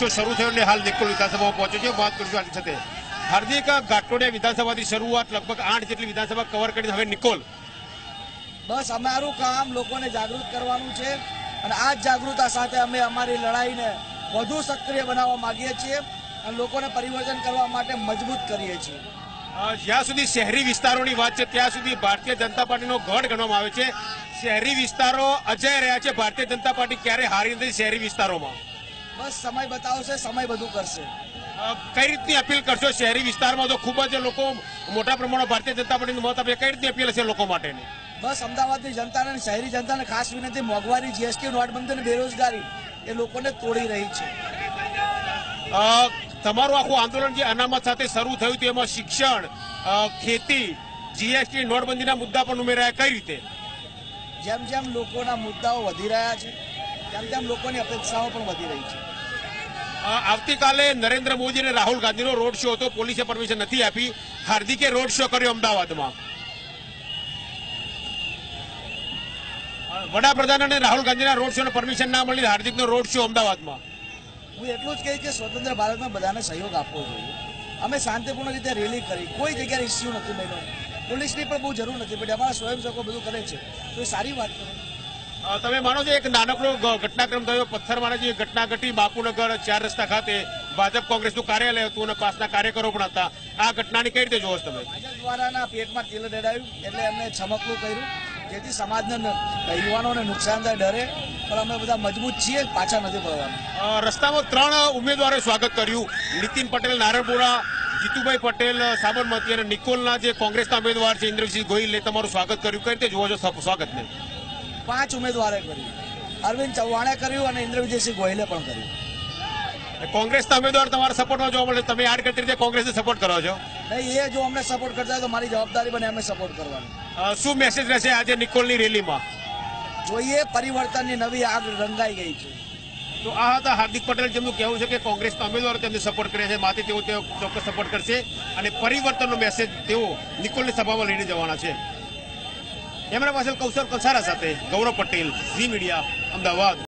Show શરૂ થયો અને હાલ નિકોલ વિધાનસભામાં પહોંચ્યો છે. વાત કરીશું આની સાથે. હાર્દિક ગાટોડિયા વિધાનસભાથી શરૂઆત લગભગ આઠ જેટલી વિધાનસભા કવર કરી હવે નિકોલ. બસ અમારું કામ લોકોને જાગૃત કરવાનું છે અને આ જાગૃતતા સાથે અમે અમારી લડાઈને વધુ સક્રિય બનાવવા માંગીએ છીએ અને લોકોને પરિવર્તન કરવા માટે મજબૂત કરીએ છીએ. જ્યાં સુધી શહેરી વિસ્તારોની વાત છે ત્યાં સુધી ભારતીય જનતા પાર્ટીનો ગઢ ગણવામાં આવે છે. શહેરી વિસ્તારો અજય રહ્યા છે. ભારતીય જનતા પાર્ટી ક્યારે હારી નથી શહેરી વિસ્તારોમાં? બસ સમય બતાવશે સમય બધું કરશે. કઈ રીતની અપીલ કરશો? શહેરી વિસ્તારમાં તો ખૂબ જ લોકો મોટા પ્રમાણમાં ભારતીય જનતા પાર્ટીનું મત આપે. કઈ રીતની અપીલ હશે લોકો માટેની? બસ અમદાવાદની જનતાને અને શહેરી જનતાને ખાસ વિનંતી મોંઘવારી જીએસટી નોટબંધી અને બેરોજગારી એ લોકોને તોડી રહી છે. તમારું આખું આંદોલન જે અનામત સાથે શરૂ થયું હતું એમાં શિક્ષણ ખેતી જીએસટી નોટબંધીના મુદ્દા પણ ઉમેરાયા. કઈ રીતે? જેમ જેમ લોકોના મુદ્દાઓ વધી રહ્યા છે તેમ તેમ લોકોની અપેક્ષાઓ પણ વધી રહી છે. આવતીકાલે નરેન્દ્ર મોદી અને રાહુલ ગાંધીનો રોડ શો હતો. પોલીસે પરમિશન નથી આપી. હાર્દિકે રોડ શો કર્યો અમદાવાદમાં. વડાપ્રધાન અને રાહુલ ગાંધીના રોડ શો પરમિશન ના મળી હાર્દિકનો રોડ શો અમદાવાદમાં. હું એટલું જ કહીશ કે સ્વતંત્ર ભારતમાં બધાને સહયોગ આપવો જોઈએ. અમે શાંતિપૂર્ણ રીતે રેલી કરી. કોઈ જગ્યાએ ઇસ્યુ નથી બન્યો. પોલીસની પણ બહુ જરૂર નથી. પડી અમારા સ્વયંસેવકો બધું કરે છે. તો એ સારી વાત કરે. તમે માનો છો એક નાનકડો ઘટનાક્રમ થયો પથ્થરમાના જે ઘટના ઘટી બાપુનગર ચાર રસ્તા ખાતે ભાજપ કોંગ્રેસનું કાર્યાલય હતું અને પાસના કાર્યકરો પણ હતા. આ ઘટનાની કઈ રીતે જોવો છો તમે? દ્વારાના પેટમાં તેલ રેડાયું એટલે એમને છમકલું કર્યું જેથી સમાજને યુવાનોને નુકસાન થાય ડરે પણ અમે બધા મજબૂત છીએ પાછા નથી પડવાનું રસ્તામાં ત્રણ ઉમેદવારોએ સ્વાગત કર્યું. નીતિન પટેલ નારણપુરા જીતુભાઈ પટેલ સાબરમતી અને નિકોલના જે કોંગ્રેસના ઉમેદવાર છે ઇન્દ્રસિંહ ગોહિલે તમારું સ્વાગત કર્યું. કઈ રીતે જોવો છો સ્વાગત સ્વાગતને? પાંચ ઉમેદવારે કર્યું. અરવિંદ ચૌહાણે કર્યું અને ઇન્દ્ર વિજયસિંહ ગોહિલે પણ કર્યું. કોંગ્રેસના ઉમેદવાર તમારા સપોર્ટમાં જોવા મળે તમે આડકતરી રીતે કોંગ્રેસને સપોર્ટ કરો છો? નહીં એ જો અમને સપોર્ટ કરતા હોય તો મારી જવાબદારી બને અમે સપોર્ટ કરવાની. શું મેસેજ રહેશે આજે નિકોલની રેલીમાં? જોઈએ પરિવર્તનની નવી આગ રંગાઈ ગઈ છે. તો આ હતા હાર્દિક પટેલ જેમનું કહેવું છે કે કોંગ્રેસના ઉમેદવારો તેમને સપોર્ટ કરે છે. માટે તેઓ તેઓ ચોક્કસ સપોર્ટ કરશે. અને પરિવર્તનનો મેસેજ તેઓ નિકોલની સભામાં લઈને જવાના છે. એમના પાછળ કૌશલ કલસારા સાથે ગૌરવ પટેલ ઝી મીડિયા અમદાવાદ.